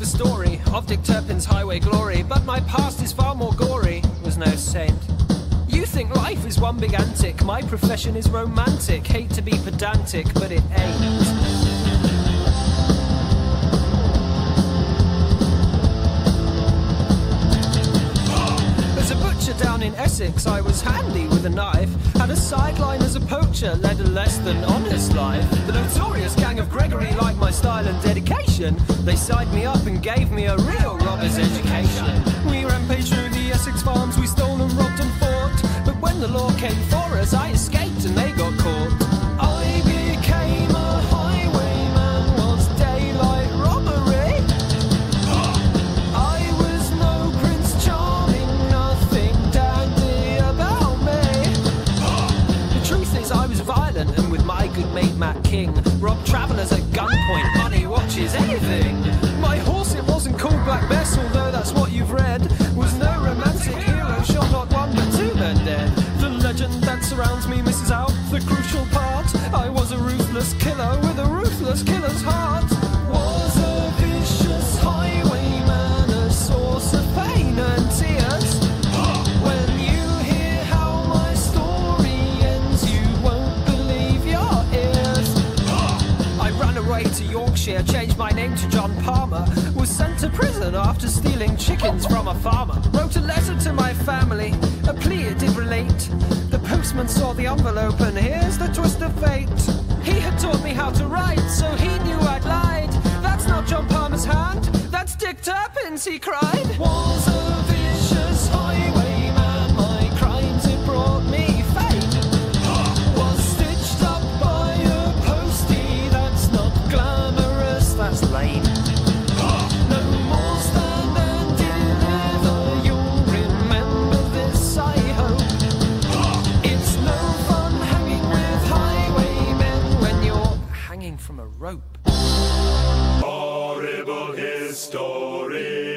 the story of Dick Turpin's highway glory, but my past is far more gory. Was no saint. You think life is one big antic. My profession is romantic. Hate to be pedantic, but it ain't. Butcher down in Essex, I was handy with a knife. Had a sideline as a poacher, led a less than honest life. The notorious gang of Gregory liked my style and dedication. They signed me up and gave me a real robber's education. We rampaged through the Essex was violent, and with my good mate Matt King, robbed travellers at gunpoint, money, watches, anything. My horse, it wasn't called Black Bess, although that's what you've read. Was no romantic hero, shot not one but two men dead. The legend that surrounds me misses out the crucial part. I was a ruthless killer with a ruthless killer's heart. Away to Yorkshire, changed my name to John Palmer. Was sent to prison after stealing chickens from a farmer. Wrote a letter to my family, a plea it did relate. The postman saw the envelope, and here's the twist of fate. He had taught me how to write, so he knew I'd lied. That's not John Palmer's hand, that's Dick Turpin's, he cried. Was a rope. Horrible history.